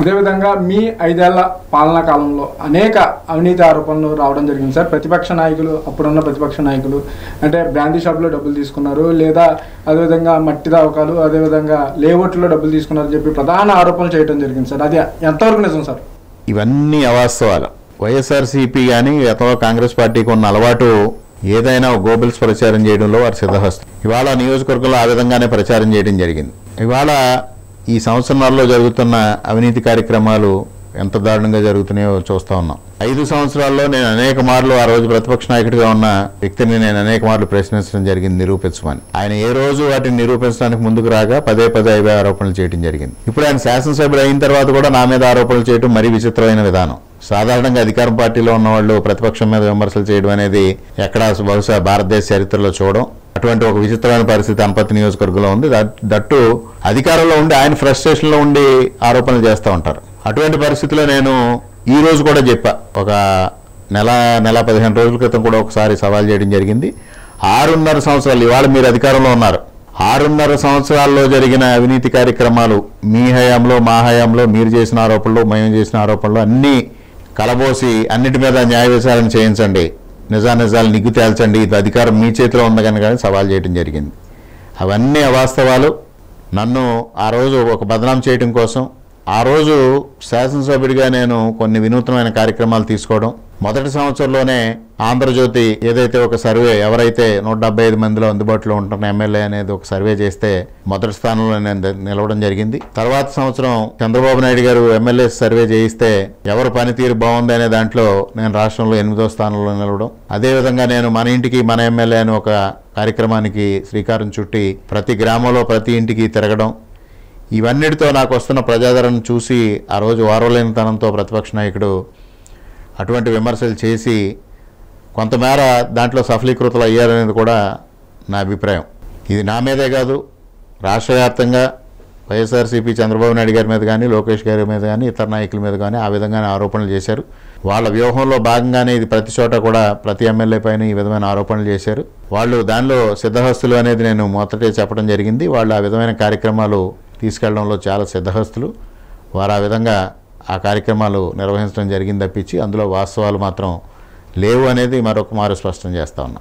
అదేవిధంగా మీ ఐదేళ్ళ పాలనా కాలంలో అనేక అవినీతి ఆరోపణలు రావడం జరిగింది సార్. ప్రతిపక్ష నాయకులు అప్పుడున్న ప్రతిపక్ష నాయకులు అంటే బ్రాండీ షాప్లో డబ్బులు తీసుకున్నారు లేదా అదేవిధంగా మట్టి దావకాలు అదేవిధంగా లేఅవుట్లో డబ్బులు తీసుకున్నారని చెప్పి ప్రధాన ఆరోపణలు చేయడం జరిగింది సార్. అది ఎంతవరకు నిజం సార్? ఇవన్నీ అవాస్తవాలు. వైఎస్ఆర్సీపీ కానీ అథవా కాంగ్రెస్ పార్టీకి ఉన్న అలవాటు ఏదైనా గోబుల్స్ ప్రచారం చేయడంలో వారు సిద్ధహస్తం. ఇవాళ నియోజకవర్గంలో ఆ విధంగానే ప్రచారం చేయడం జరిగింది. ఇవాళ ఈ సంవత్సరాల్లో జరుగుతున్న అవినీతి కార్యక్రమాలు ఎంత దారుణంగా జరుగుతున్నాయో చూస్తా ఉన్నాం. ఐదు సంవత్సరాల్లో నేను అనేక మార్లు ఆ రోజు ప్రతిపక్ష నాయకుడిగా ఉన్న వ్యక్తిని నేను అనేక మార్లు ప్రశ్నించడం జరిగింది నిరూపించమని. ఆయన ఏ రోజు వాటిని నిరూపించడానికి ముందుకు రాగా పదే పదే అవే ఆరోపణలు చేయడం జరిగింది. ఇప్పుడు ఆయన శాసనసభ్యుడు అయిన తర్వాత కూడా నా మీద ఆరోపణలు చేయడం మరీ విచిత్రమైన విధానం. సాధారణంగా అధికారం పార్టీలో ఉన్న వాళ్ళు ప్రతిపక్షం మీద విమర్శలు చేయడం అనేది ఎక్కడా బహుశా భారతదేశ చరిత్రలో చూడడం అటువంటి ఒక విచిత్రమైన పరిస్థితి అనపతి నియోజకవర్గంలో ఉంది. దట్టు అధికారంలో ఉండి ఆయన ఫ్రస్ట్రేషన్లో ఉండి ఆరోపణలు చేస్తూ ఉంటారు. అటువంటి పరిస్థితిలో నేను ఈ రోజు కూడా చెప్పా. ఒక నెల నెల పదిహేను రోజుల క్రితం కూడా ఒకసారి సవాల్ చేయడం జరిగింది. ఆరున్నర సంవత్సరాలు ఇవాళ మీరు అధికారంలో ఉన్నారు. ఆరున్నర సంవత్సరాల్లో జరిగిన అవినీతి కార్యక్రమాలు మీ హయాంలో మా హయాంలో మీరు చేసిన ఆరోపణలు మేము చేసిన ఆరోపణలు అన్నీ కలబోసి అన్నిటి మీద న్యాయ విచారణ చేయించండి. నిజానిజాలు నిగ్గు తేల్చండి. ఇది అధికారం మీ చేతిలో ఉంది కనుక సవాల్ చేయడం జరిగింది. అవన్నీ అవాస్తవాలు. నన్ను ఆ రోజు ఒక బదనాం చేయడం కోసం ఆ రోజు శాసనసభ్యుడిగా నేను కొన్ని వినూత్నమైన కార్యక్రమాలు తీసుకోవడం. మొదటి సంవత్సరంలోనే ఆంధ్రజ్యోతి ఏదైతే ఒక సర్వే ఎవరైతే నూట డెబ్బై ఐదు మందిలో అందుబాటులో ఉంటున్న ఎమ్మెల్యే అనేది ఒక సర్వే చేస్తే మొదటి స్థానంలో నేను నిలవడం జరిగింది. తర్వాత సంవత్సరం చంద్రబాబు నాయుడు గారు ఎమ్మెల్యే సర్వే చేయిస్తే ఎవరు పనితీరు బాగుంది అనే దాంట్లో నేను రాష్ట్రంలో ఎనిమిదో స్థానంలో నిలవడం. అదేవిధంగా నేను మన ఇంటికి మన ఎమ్మెల్యే అని ఒక కార్యక్రమానికి శ్రీకారం చుట్టి ప్రతి గ్రామంలో ప్రతి ఇంటికి తిరగడం. ఇవన్నిటితో నాకు వస్తున్న ప్రజాదరణ చూసి ఆ రోజు వారోలేనితనంతో ప్రతిపక్ష నాయకుడు అటువంటి విమర్శలు చేసి కొంతమేర దాంట్లో సఫలీకృతులు అయ్యారనేది కూడా నా అభిప్రాయం. ఇది నా మీదే కాదు రాష్ట్ర వ్యాప్తంగా వైఎస్ఆర్సీపీ చంద్రబాబు నాయుడు గారి మీద కానీ లోకేష్ గారి మీద కానీ ఇతర నాయకుల మీద కానీ ఆ విధంగానే ఆరోపణలు చేశారు. వాళ్ళ వ్యూహంలో భాగంగానే ఇది ప్రతి చోట కూడా ప్రతి ఎమ్మెల్యే పైన ఈ విధమైన ఆరోపణలు చేశారు. వాళ్ళు దానిలో సిద్ధహస్తులు అనేది నేను మొదటే చెప్పడం జరిగింది. వాళ్ళు ఆ విధమైన కార్యక్రమాలు తీసుకెళ్ళడంలో చాలా సిద్ధహస్తులు. వారు ఆ విధంగా ఆ కార్యక్రమాలు నిర్వహించడం జరిగింది తప్పించి అందులో వాస్తవాలు మాత్రం లేవు అనేది మరొక మారు స్పష్టం చేస్తా ఉన్నా.